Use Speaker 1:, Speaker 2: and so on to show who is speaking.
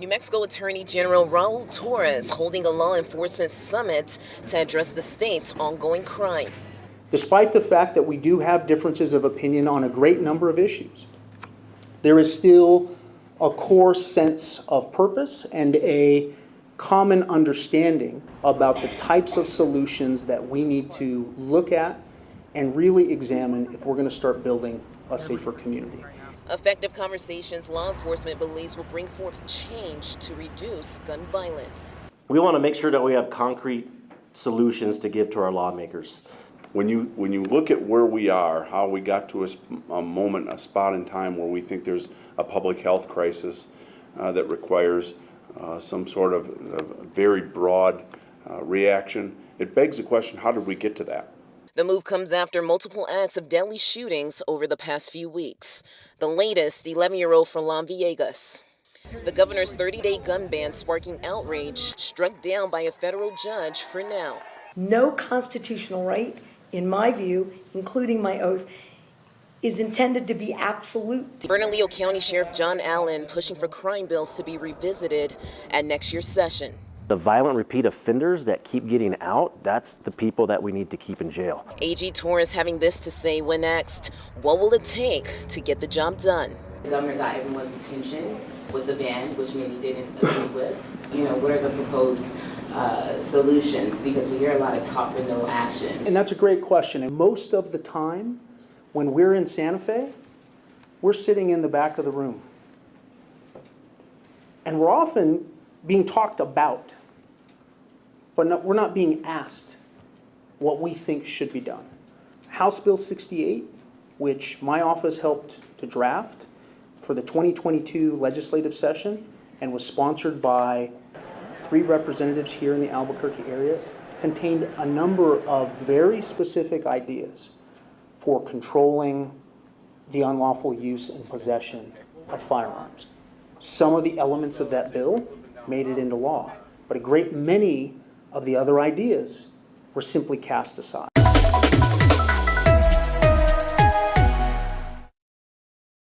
Speaker 1: New Mexico Attorney General Raul Torrez holding a law enforcement summit to address the state's ongoing crime.
Speaker 2: Despite the fact that we do have differences of opinion on a great number of issues, there is still a core sense of purpose and a common understanding about the types of solutions that we need to look at and really examine if we're going to start building a safer community.
Speaker 1: Effective conversations law enforcement believes will bring forth change to reduce gun violence.
Speaker 3: We want to make sure that we have concrete solutions to give to our lawmakers.
Speaker 4: When you, when you look at where we are, how we got to a, a moment, a spot in time where we think there's a public health crisis uh, that requires uh, some sort of, of very broad uh, reaction, it begs the question, how did we get to that?
Speaker 1: The move comes after multiple acts of deadly shootings over the past few weeks. The latest, the 11 year old Froylan Villegas. The governor's 30 day gun ban sparking outrage, struck down by a federal judge for now.
Speaker 5: No constitutional right, in my view, including my oath, is intended to be absolute.
Speaker 1: Bernalillo County Sheriff John Allen pushing for crime bills to be revisited at next year's session.
Speaker 3: The violent repeat offenders that keep getting out, that's the people that we need to keep in jail.
Speaker 1: AG Torrez having this to say when asked, what will it take to get the job done?
Speaker 6: The governor got everyone's attention with the ban, which many didn't agree with. So, you know, what are the proposed uh, solutions? Because we hear a lot of talk but no action.
Speaker 2: And that's a great question. And most of the time, when we're in Santa Fe, we're sitting in the back of the room. And we're often being talked about, but we're not being asked what we think should be done. House Bill 68, which my office helped to draft for the 2022 legislative session and was sponsored by three representatives here in the Albuquerque area, contained a number of very specific ideas for controlling the unlawful use and possession of firearms. Some of the elements of that bill made it into law, but a great many of the other ideas were simply cast aside.